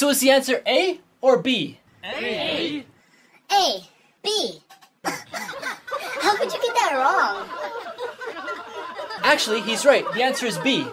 So is the answer A or B? A. A. B. How could you get that wrong? Actually, he's right. The answer is B.